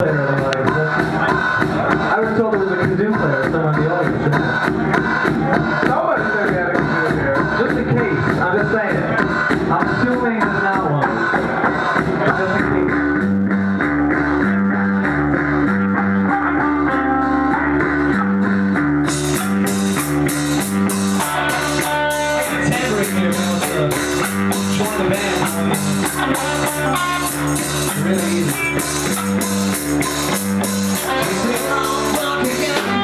I was told there was a kazoo player somewhere in the audience. Somebody said we had a kazoo here. Just in case, I'm just saying. I'm assuming there's not one. I'm walking